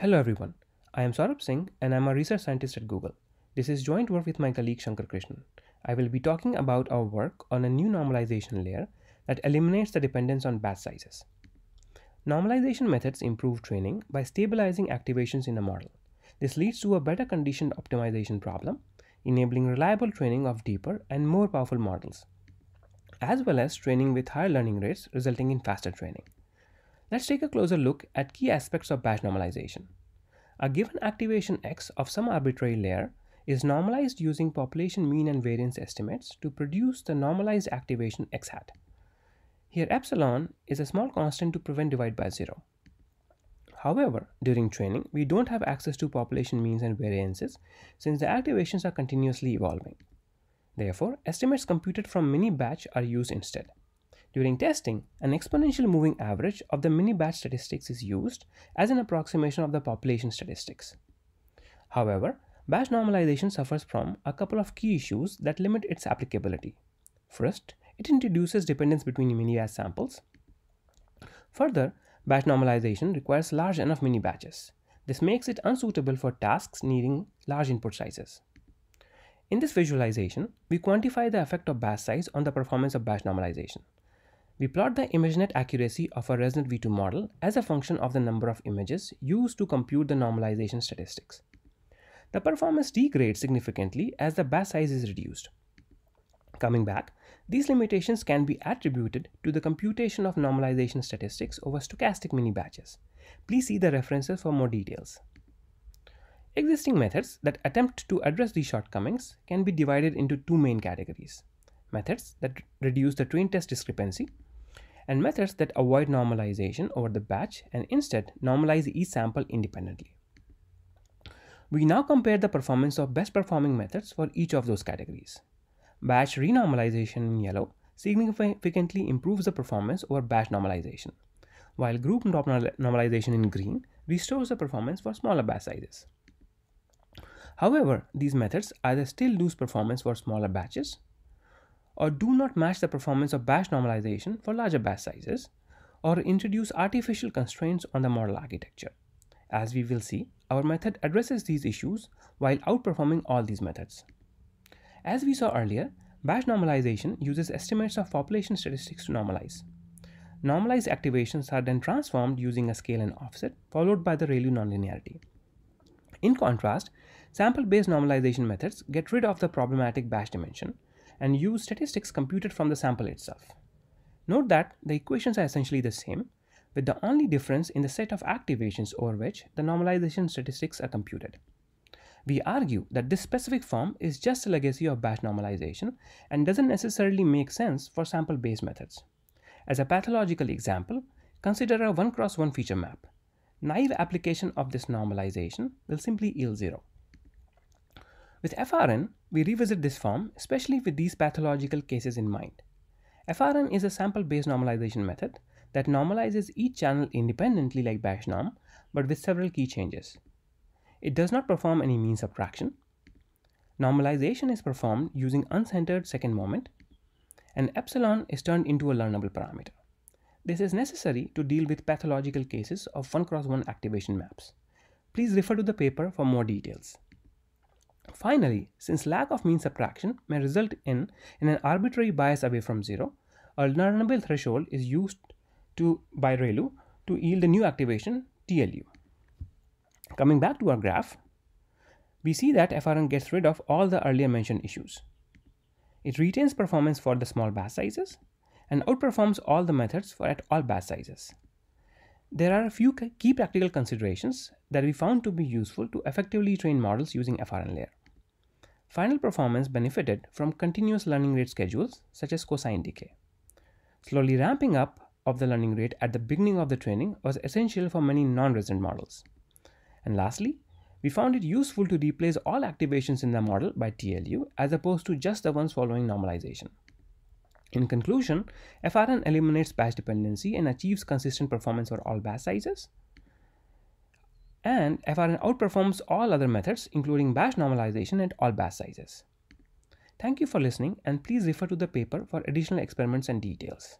Hello everyone, I am Saurabh Singh and I am a research scientist at Google. This is joint work with my colleague Shankar Krishnan. I will be talking about our work on a new normalization layer that eliminates the dependence on batch sizes. Normalization methods improve training by stabilizing activations in a model. This leads to a better conditioned optimization problem, enabling reliable training of deeper and more powerful models, as well as training with higher learning rates resulting in faster training. Let's take a closer look at key aspects of batch normalization. A given activation x of some arbitrary layer is normalized using population mean and variance estimates to produce the normalized activation x hat. Here epsilon is a small constant to prevent divide by zero. However, during training, we don't have access to population means and variances since the activations are continuously evolving. Therefore, estimates computed from mini batch are used instead. During testing, an exponential moving average of the mini batch statistics is used as an approximation of the population statistics. However, batch normalization suffers from a couple of key issues that limit its applicability. First, it introduces dependence between mini batch samples. Further, batch normalization requires large enough mini batches. This makes it unsuitable for tasks needing large input sizes. In this visualization, we quantify the effect of batch size on the performance of batch normalization. We plot the ImageNet accuracy of a ResNet v2 model as a function of the number of images used to compute the normalization statistics. The performance degrades significantly as the batch size is reduced. Coming back, these limitations can be attributed to the computation of normalization statistics over stochastic mini batches. Please see the references for more details. Existing methods that attempt to address these shortcomings can be divided into two main categories. Methods that reduce the train test discrepancy and methods that avoid normalization over the batch and instead normalize each sample independently. We now compare the performance of best performing methods for each of those categories. Batch renormalization in yellow significantly improves the performance over batch normalization, while group normalization in green restores the performance for smaller batch sizes. However, these methods either still lose performance for smaller batches or do not match the performance of batch normalization for larger batch sizes, or introduce artificial constraints on the model architecture. As we will see, our method addresses these issues while outperforming all these methods. As we saw earlier, batch normalization uses estimates of population statistics to normalize. Normalized activations are then transformed using a scale and offset, followed by the ReLU nonlinearity. In contrast, sample-based normalization methods get rid of the problematic batch dimension and use statistics computed from the sample itself. Note that the equations are essentially the same, with the only difference in the set of activations over which the normalization statistics are computed. We argue that this specific form is just a legacy of batch normalization and doesn't necessarily make sense for sample-based methods. As a pathological example, consider a 1 cross 1 feature map. Naive application of this normalization will simply yield 0. With FRN, we revisit this form, especially with these pathological cases in mind. FRN is a sample-based normalization method that normalizes each channel independently like batch norm, but with several key changes. It does not perform any mean subtraction. Normalization is performed using uncentered second moment, and epsilon is turned into a learnable parameter. This is necessary to deal with pathological cases of 1 cross 1 activation maps. Please refer to the paper for more details. Finally, since lack of mean subtraction may result in, in an arbitrary bias away from zero, a learnable threshold is used to by ReLU to yield a new activation TLU. Coming back to our graph, we see that FRN gets rid of all the earlier mentioned issues. It retains performance for the small batch sizes and outperforms all the methods for at all batch sizes. There are a few key practical considerations that we found to be useful to effectively train models using FRN layer. Final performance benefited from continuous learning rate schedules such as cosine decay. Slowly ramping up of the learning rate at the beginning of the training was essential for many non-resident models. And lastly, we found it useful to replace all activations in the model by TLU as opposed to just the ones following normalization. In conclusion, FRN eliminates batch dependency and achieves consistent performance for all batch sizes, and FRN outperforms all other methods, including batch normalization at all batch sizes. Thank you for listening and please refer to the paper for additional experiments and details.